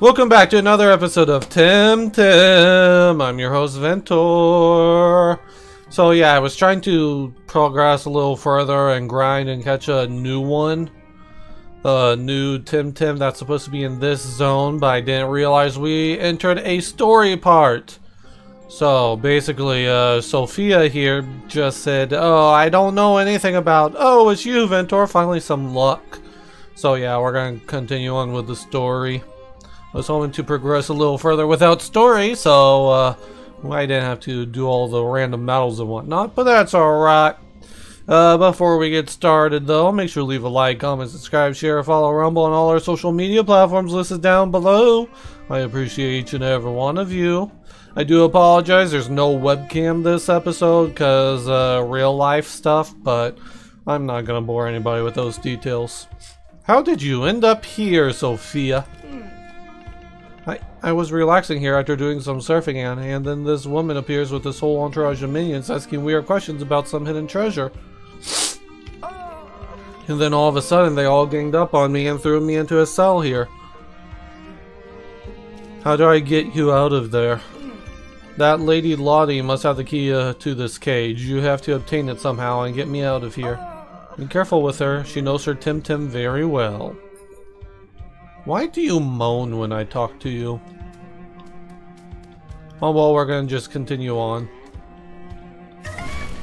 Welcome back to another episode of Temtem. I'm your host Ventor. So yeah, I was trying to progress a little further and grind and catch a new one. A new Temtem that's supposed to be in this zone, but I didn't realize we entered a story part. So basically, uh, Sophia here just said, Oh, I don't know anything about. Oh, it's you, Ventor. Finally, some luck. So yeah, we're gonna continue on with the story. I was hoping to progress a little further without story, so uh, I didn't have to do all the random battles and whatnot, but that's alright. Uh, before we get started though, make sure to leave a like, comment, subscribe, share, follow Rumble on all our social media platforms listed down below. I appreciate each and every one of you. I do apologize, there's no webcam this episode because uh, real life stuff, but I'm not gonna bore anybody with those details. How did you end up here, Sophia? I, I was relaxing here after doing some surfing and, and then this woman appears with this whole entourage of minions asking weird questions about some hidden treasure. And then all of a sudden they all ganged up on me and threw me into a cell here. How do I get you out of there? That Lady Lottie must have the key uh, to this cage. You have to obtain it somehow and get me out of here. Be careful with her. She knows her Temtem very well. Why do you moan when I talk to you? Oh well, we're gonna just continue on.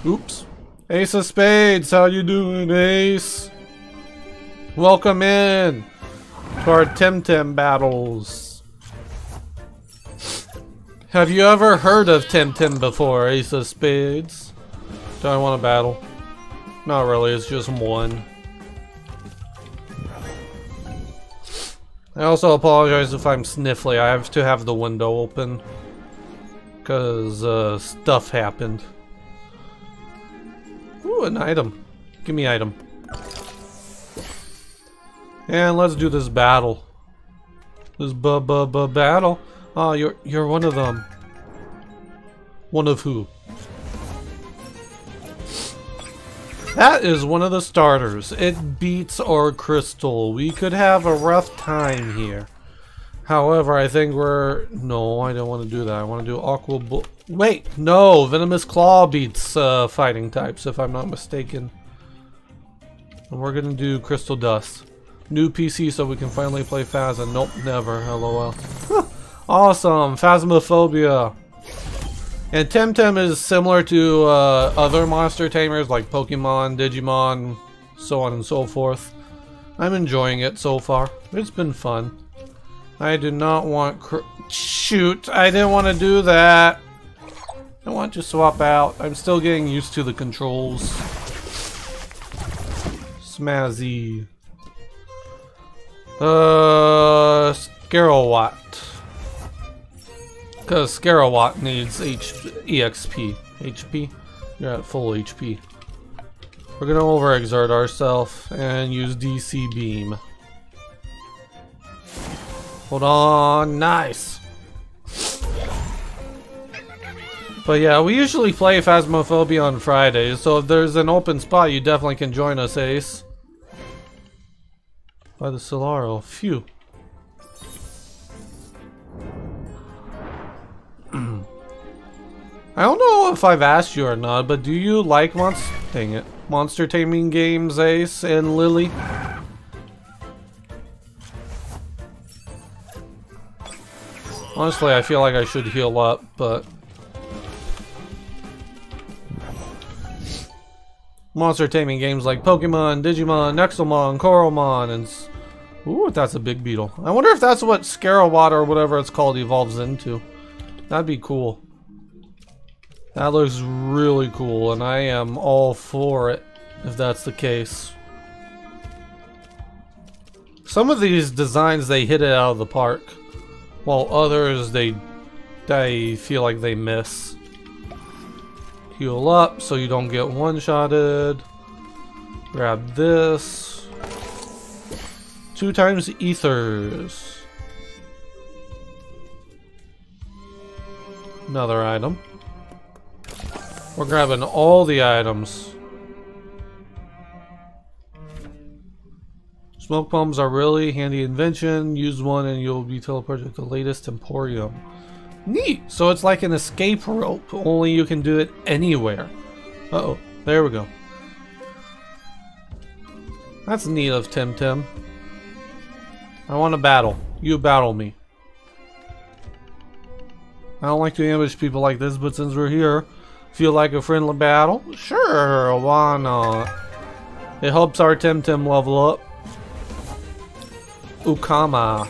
Oops. Ace of Spades, how you doing, Ace? Welcome in to our Tem battles. Have you ever heard of Tem before, Ace of Spades? Do I want to battle? Not really, it's just one. I also apologize if I'm sniffly. I have to have the window open. Because uh, stuff happened. Ooh, an item. Give me item. And let's do this battle. This bu battle. Oh, you're you're one of them. One of who? That is one of the starters. It beats our crystal. We could have a rough time here. However, I think we're... No, I don't want to do that. I want to do Aqua... Wait, no! Venomous Claw beats uh, fighting types, if I'm not mistaken. And we're going to do Crystal Dust. New PC so we can finally play Phasma. Nope, never. LOL. awesome! Phasmophobia. And Temtem is similar to uh, other monster tamers like Pokemon, Digimon, so on and so forth. I'm enjoying it so far. It's been fun. I do not want Shoot, I didn't want to do that. I want to swap out. I'm still getting used to the controls. Smazee. Uh, Scarawatt. Because Scarawatt needs H EXP. HP? You're at full HP. We're gonna overexert ourselves and use DC Beam. Hold on, nice! But yeah, we usually play Phasmophobia on Fridays, so if there's an open spot, you definitely can join us, Ace. By the Solaro. Phew. I don't know if I've asked you or not, but do you like monster dang it. Monster taming games, Ace and Lily? Honestly, I feel like I should heal up, but... Monster taming games like Pokemon, Digimon, Nexomon, Coromon, and... Ooh, that's a big beetle. I wonder if that's what Scarawatt or whatever it's called evolves into. That'd be cool. That looks really cool, and I am all for it, if that's the case. Some of these designs, they hit it out of the park, while others, they, they feel like they miss. Heal up so you don't get one-shotted. Grab this. Two times ethers. Another item. We're grabbing all the items. Smoke bombs are really handy invention. Use one and you'll be teleported to the latest emporium. Neat! So it's like an escape rope, only you can do it anywhere. Uh oh there we go. That's neat of Temtem. I want to battle. You battle me. I don't like to ambush people like this, but since we're here, feel like a friendly battle? Sure, why not? It helps our Temtem level up. Ukama.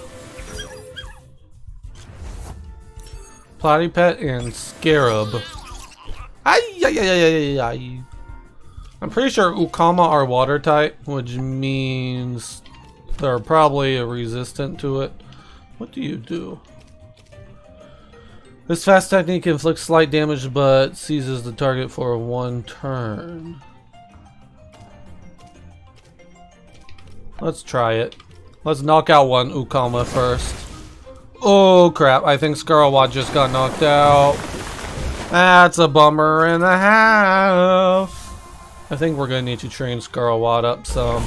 Platypet and Scarab. I'm pretty sure Ukama are water type, which means they're probably resistant to it. What do you do? This fast technique inflicts slight damage but seizes the target for one turn. Let's try it. Let's knock out one Ukama first. Oh crap, I think Scarawatt just got knocked out. That's a bummer and a half. I think we're gonna need to train Scarawatt up some.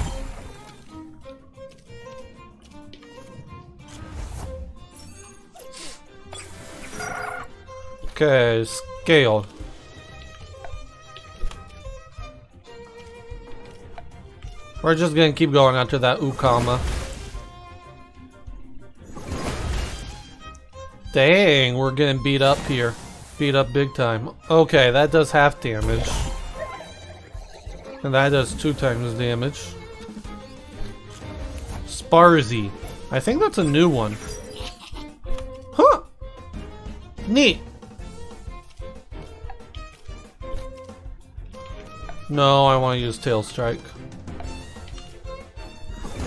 Okay, scale. We're just gonna keep going after that Ukama. Dang, we're getting beat up here. Beat up big time. Okay, that does half damage. And that does two times damage. Sparzy. I think that's a new one. Huh! Neat. No, I want to use Tail Strike.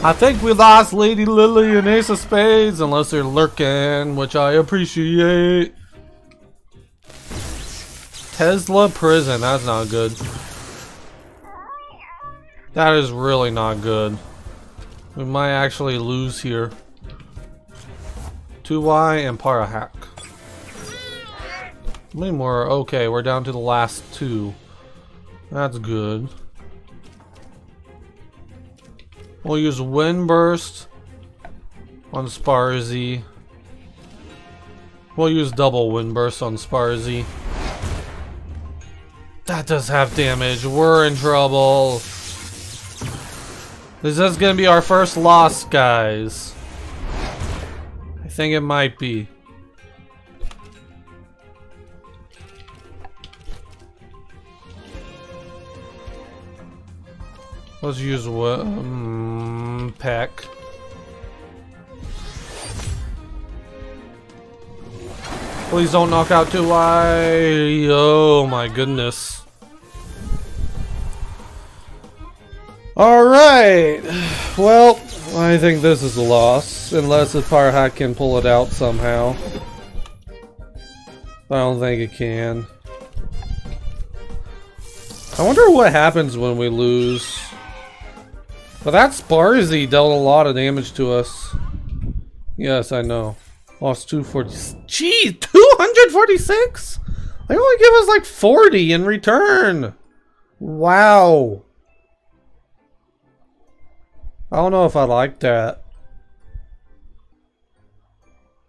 I think we lost Lady Lily and Ace of Spades, unless they're lurking, which I appreciate. Tesla Prison, that's not good. That is really not good. We might actually lose here. Tuwai and Paharac. Many more. Okay, we're down to the last two. That's good. We'll use Wind Burst on Sparzy. We'll use double Wind Burst on Sparzy. That does have damage. We're in trouble. This is gonna be our first loss, guys. I think it might be. Let's use what? Um, Peck. Please don't knock out Tuwai. Oh my goodness. Alright. Well, I think this is a loss. Unless the Fire Hack can pull it out somehow. I don't think it can. I wonder what happens when we lose. But that Sparzy dealt a lot of damage to us. Yes, I know. Lost 240. Gee, 246? They only give us like 40 in return. Wow. I don't know if I like that.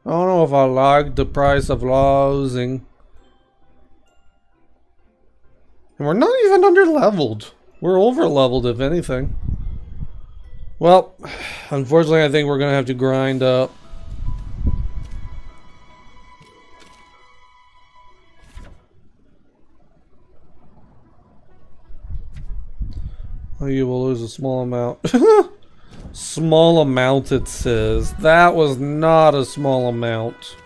I don't know if I like the price of losing. And we're not even under leveled. We're over leveled if anything. Well, unfortunately, I think we're going to have to grind up. Oh, you will lose a small amount. small amount, it says. That was not a small amount.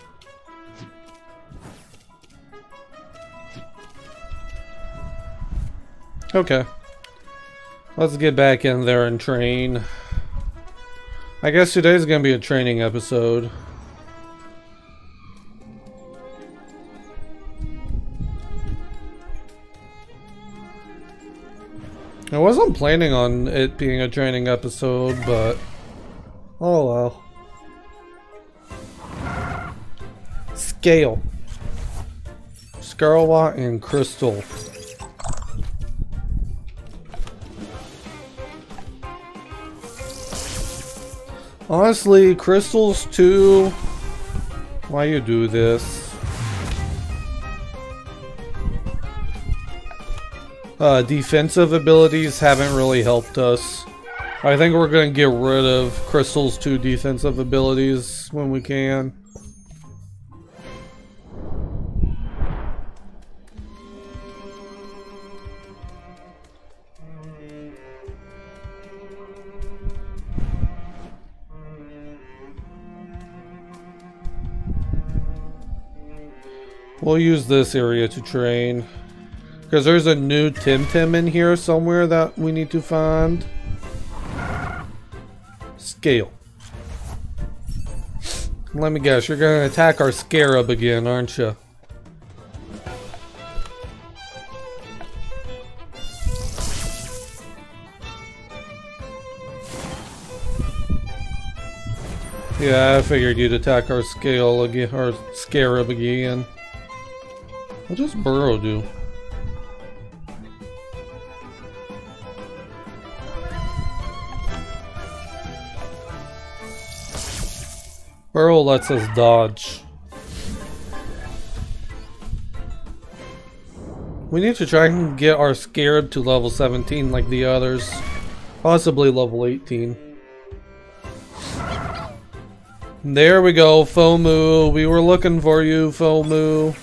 Okay. Let's get back in there and train. I guess today's gonna be a training episode. I wasn't planning on it being a training episode, but... Oh well. Scale. Scarawatt and Crystal. Honestly, crystals too. Why you do this? Uh, defensive abilities haven't really helped us. I think we're gonna get rid of crystals to defensive abilities when we can. We'll use this area to train. Because there's a new Temtem in here somewhere that we need to find. Scale. Let me guess, you're going to attack our Scarab again, aren't you? Yeah, I figured you'd attack our scale again, our scarab again. What does Burrow do? Burrow lets us dodge. We need to try and get our Scarab to level 17 like the others. Possibly level 18. There we go, Fomu. We were looking for you, Fomu.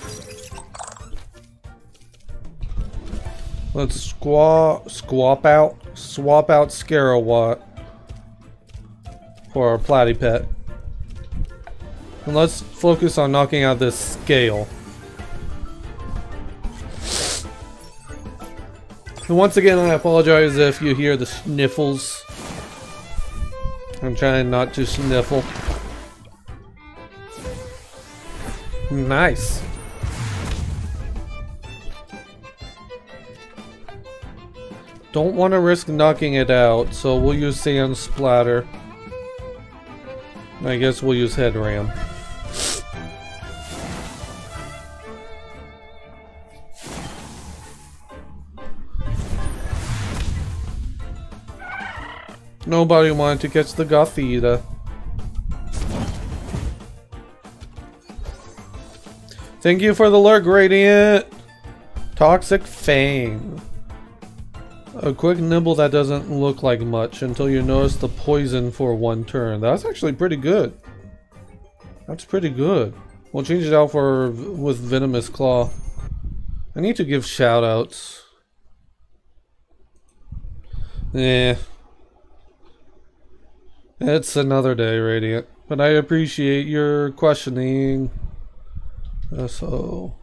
Let's squat, swap out, swap out Scarawatt for our Platypet. And let's focus on knocking out this scale. And once again, I apologize if you hear the sniffles. I'm trying not to sniffle. Nice. Don't want to risk knocking it out, so we'll use Sand Splatter. I guess we'll use Head Ram. Nobody wanted to catch the Gothita. Thank you for the lurk, Radiant! Toxic Fang. A quick nibble that doesn't look like much until you notice the poison for one turn. That's actually pretty good. That's pretty good. We'll change it out for with Venomous Claw. I need to give shoutouts. Yeah. It's another day, Radiant. But I appreciate your questioning. Uh, so...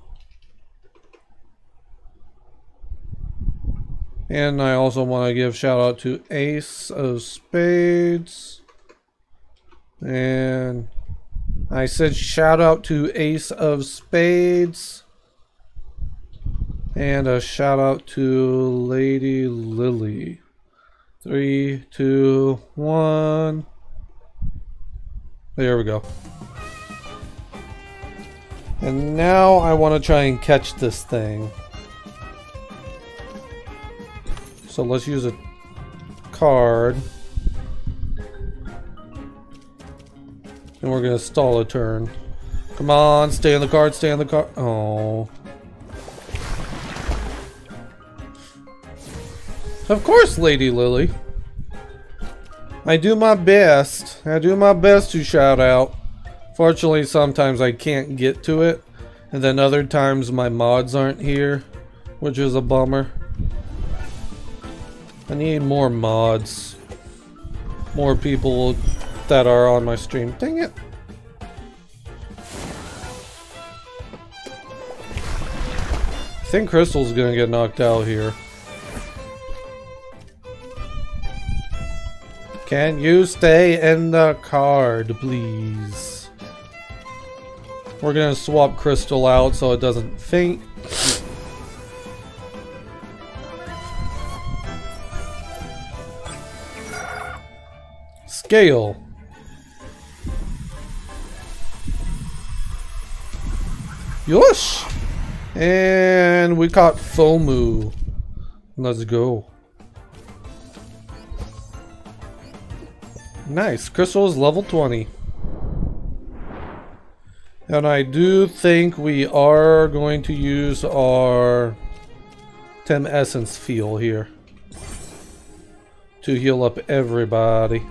And I also want to give shout out to Ace of Spades. And I said shout out to Ace of Spades. And a shout out to Lady Lily. Three, two, one. There we go. And now I want to try and catch this thing. So let's use a card. And we're gonna stall a turn. Come on, stay on the card, stay on the card. Oh. Of course, Lady Lily. I do my best. I do my best to shout out. Fortunately, sometimes I can't get to it. And then other times my mods aren't here, which is a bummer. I need more mods. More people that are on my stream. Dang it. I think Crystal's gonna get knocked out here. Can you stay in the card, please? We're gonna swap Crystal out so it doesn't faint. Scale. Yosh! And we caught Fomu. Let's go. Nice. Crystal is level 20. And I do think we are going to use our Tem Essence Feel here. To heal up everybody.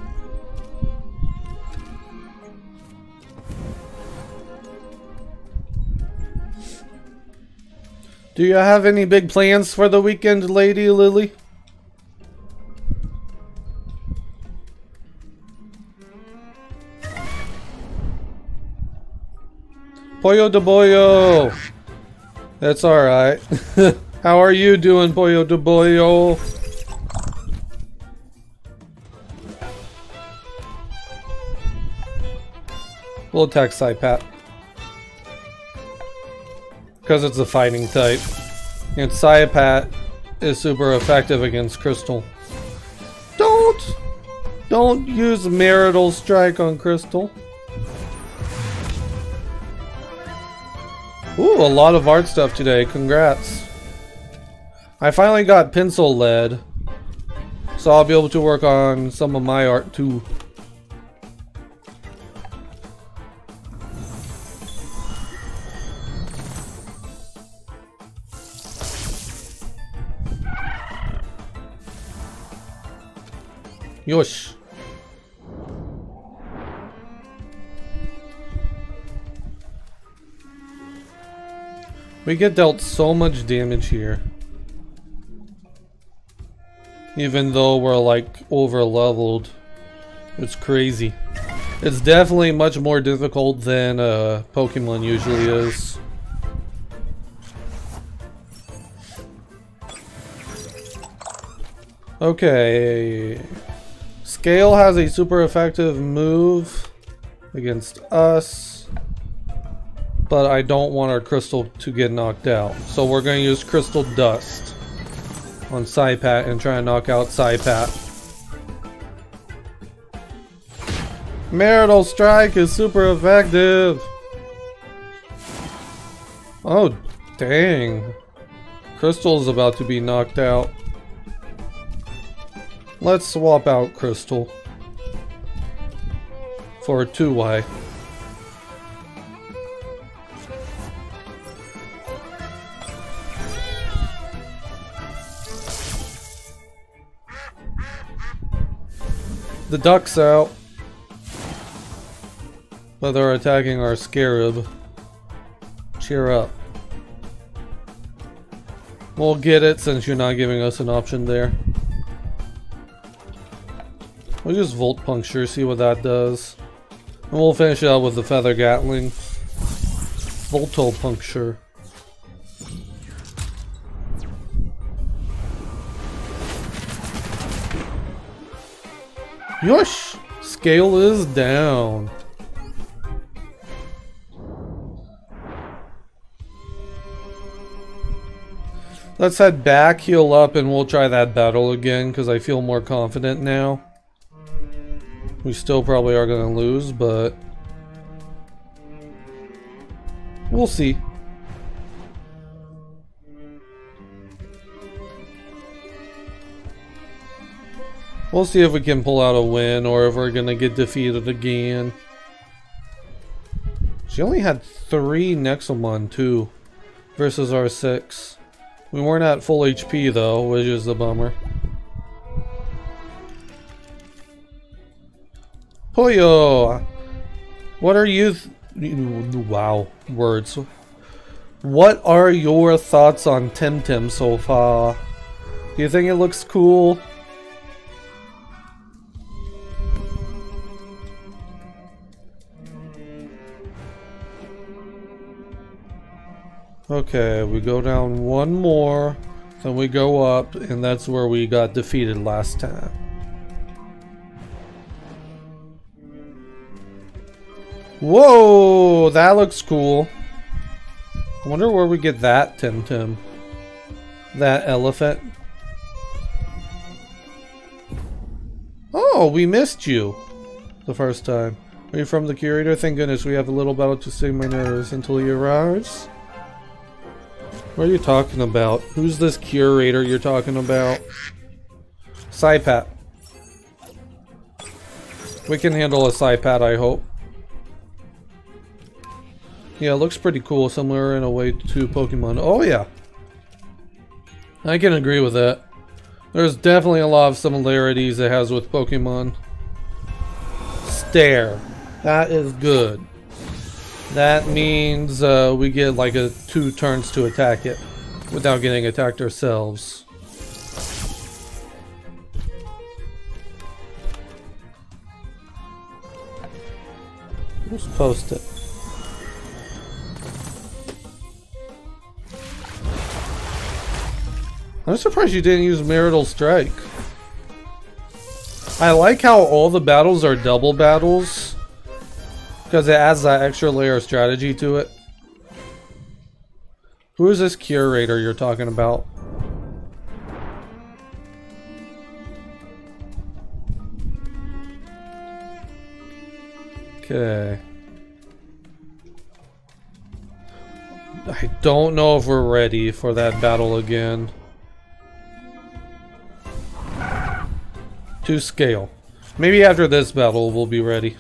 Do you have any big plans for the weekend, Lady Lily? Pollo de Bollo! That's alright. How are you doing, Pollo de Bollo? We'll attack Saipat. Because it's a fighting type. And Saipat is super effective against Crystal. Don't! Don't use Marital Strike on Crystal. Ooh, a lot of art stuff today. Congrats. I finally got pencil lead. So I'll be able to work on some of my art too. Yosh. We get dealt so much damage here. Even though we're like over leveled. It's crazy. It's definitely much more difficult than uh, Pokemon usually is. Okay. Scale has a super effective move against us but I don't want our crystal to get knocked out. So we're going to use crystal dust on Saipat and try and knock out Saipat. Marital Strike is super effective! Oh, dang. Crystal's about to be knocked out. Let's swap out Crystal for a Tuwai. The duck's out. But they're attacking our scarab. Cheer up. We'll get it since you're not giving us an option there. We'll use Volt Puncture, see what that does. And we'll finish it out with the Feather Gatling. Volto Puncture. Yosh! Scale is down. Let's head back, heal up, and we'll try that battle again, because I feel more confident now. We still probably are going to lose, but... We'll see. We'll see if we can pull out a win or if we're gonna get defeated again. She only had three Nexomon too versus our six. We weren't at full HP though, which is a bummer. Poyo! What are you... wow, words. What are your thoughts on Temtem so far? Do you think it looks cool? Okay, we go down one more, then we go up, and that's where we got defeated last time. Whoa, that looks cool. I wonder where we get that, Temtem. That elephant. Oh, we missed you the first time. Are you from the curator? Thank goodness we have a little battle to save my nerves until he arrives. What are you talking about? Who's this curator you're talking about? Saipat. We can handle a Saipat, I hope. Yeah, it looks pretty cool, similar in a way to Pokemon. Oh yeah. I can agree with that. There's definitely a lot of similarities it has with Pokemon. Stare. That is good. That means uh, we get like a two turns to attack it without getting attacked ourselves. Just post I'm surprised you didn't use Marital Strike. I like how all the battles are double battles. Because it adds that extra layer of strategy to it. Who is this curator you're talking about? Okay. I don't know if we're ready for that battle again. To scale. Maybe after this battle we'll be ready.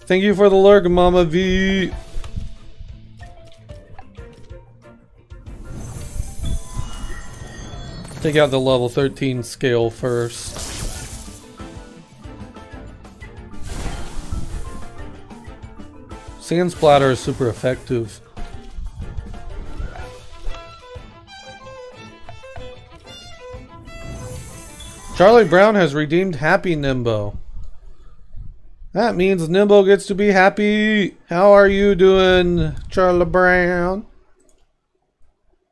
Thank you for the lurk, Mama V. Take out the level 13 scale first. Sand Splatter is super effective. Charlie Brown has redeemed Happy Nimbo. That means Nimbo gets to be happy. How are you doing, Charlie Brown?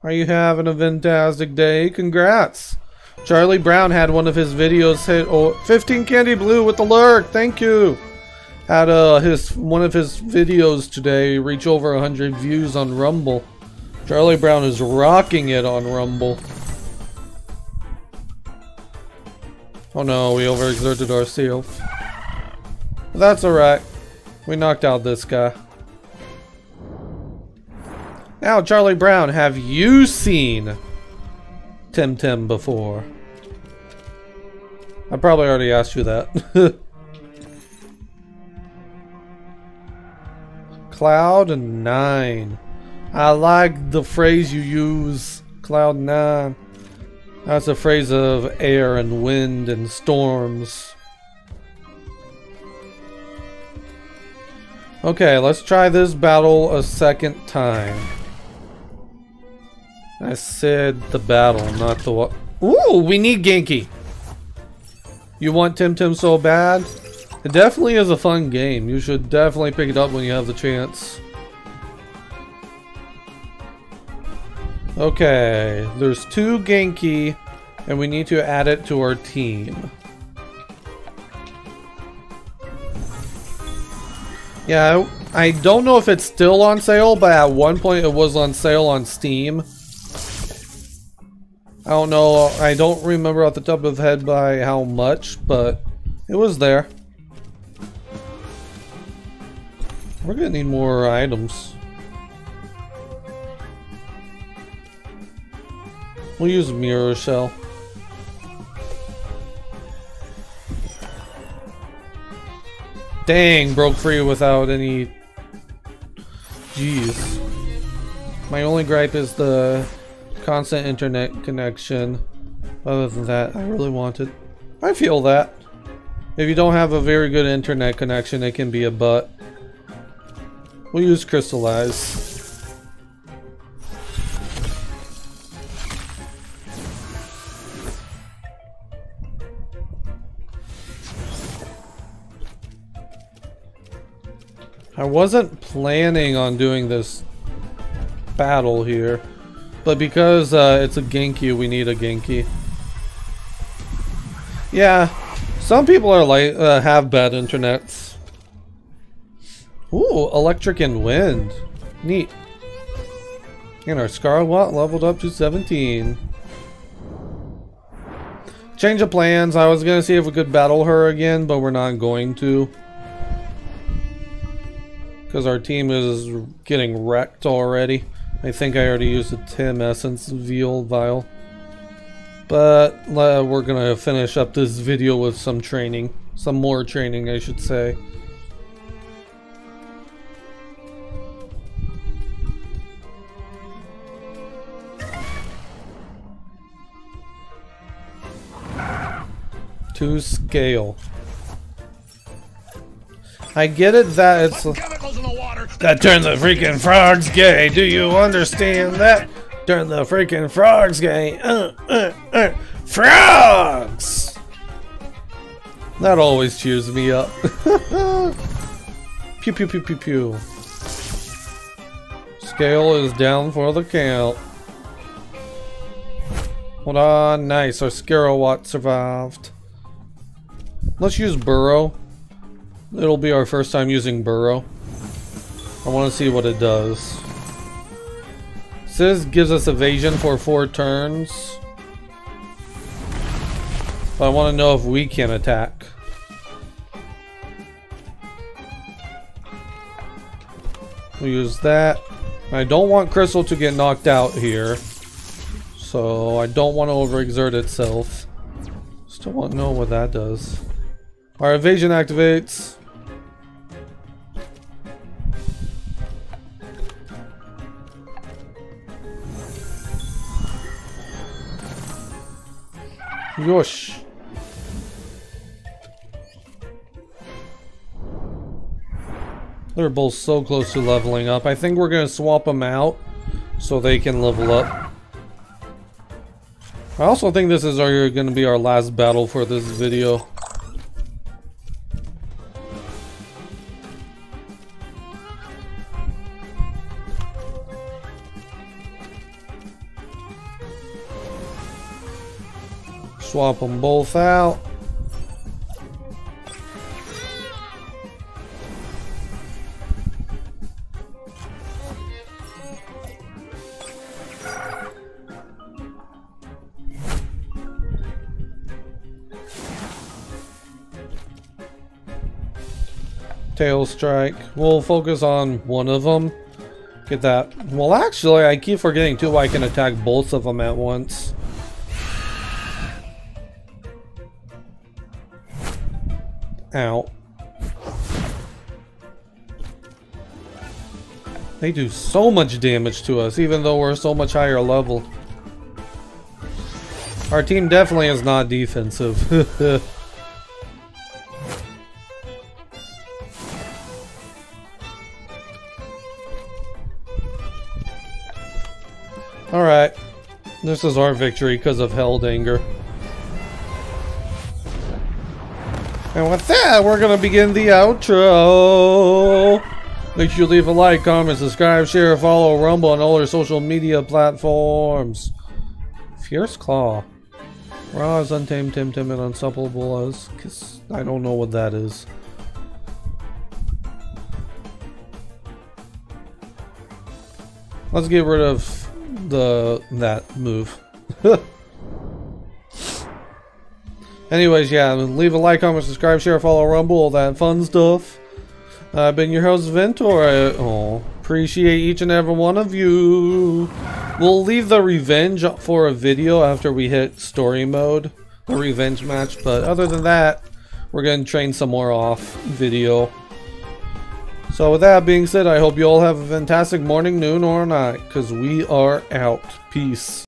Are you having a fantastic day? Congrats. Charlie Brown had one of his videos hit oh, 15 Candy Blue with the lurk. Thank you. Had uh, his one of his videos today reach over 100 views on Rumble. Charlie Brown is rocking it on Rumble. Oh no, we overexerted ourselves. That's alright. We knocked out this guy. Now, Charlie Brown, have you seen Temtem before? I probably already asked you that. Cloud 9. I like the phrase you use, Cloud 9. That's a phrase of air and wind and storms. Okay, let's try this battle a second time. I said the battle, not the what. Ooh, we need Ganki. You want Temtem so bad? It definitely is a fun game. You should definitely pick it up when you have the chance. Okay, there's two Ganki, and we need to add it to our team. Yeah, I don't know if it's still on sale, but at one point it was on sale on Steam. I don't know, I don't remember off the top of the head by how much, but it was there. We're gonna need more items. We'll use Mirror Shell. Dang, broke free without any... Jeez. My only gripe is the constant internet connection. Other than that, I really want it. I feel that. If you don't have a very good internet connection, it can be a butt. We'll use Crystallize. I wasn't planning on doing this battle here, but because uh, it's a Ganki, we need a Ganki. Yeah, some people are like uh, have bad internets. Ooh, electric and wind. Neat. And our Scarlet leveled up to 17. Change of plans. I was gonna see if we could battle her again, but we're not going to. Because our team is getting wrecked already. I think I already used a Tem Essence Veal Vial. But uh, we're gonna finish up this video with some training. Some more training, I should say. To scale. I get it that it's... That turns the freaking frogs gay. Do you understand that? Turn the freaking frogs gay. Uh, uh, uh. Frogs! That always cheers me up. pew pew pew pew pew. Scale is down for the count. Hold on, nice. Our Scarawatt survived. Let's use Burrow. It'll be our first time using Burrow. I want to see what it does. This gives us evasion for four turns. But I want to know if we can attack. We use that. I don't want Crystal to get knocked out here. So I don't want to overexert itself. Still want to know what that does. Our evasion activates. Yosh. They're both so close to leveling up. I think we're to swap them out so they can level up. I also think this is going to be our last battle for this video. Swap them both out. Tail Strike. We'll focus on one of them. Get that. Well, actually, I keep forgetting too I can attack both of them at once. They do so much damage to us, even though we're so much higher level. Our team definitely is not defensive. Alright. This is our victory because of Anger. And with that, we're going to begin the outro. Make sure you leave a like, comment, subscribe, share, follow Rumble on all our social media platforms. Fierce Claw. Raw as untamed, Temtem, and unstoppable as. Cause I don't know what that is. Let's get rid of the that move. Anyways, yeah, leave a like, comment, subscribe, share, follow Rumble, all that fun stuff. I've been your host, Ventor. I oh, appreciate each and every one of you. We'll leave the revenge for a video after we hit story mode, the revenge match. But other than that, we're going to train some more off video. So with that being said, I hope you all have a fantastic morning, noon, or night, because we are out. Peace.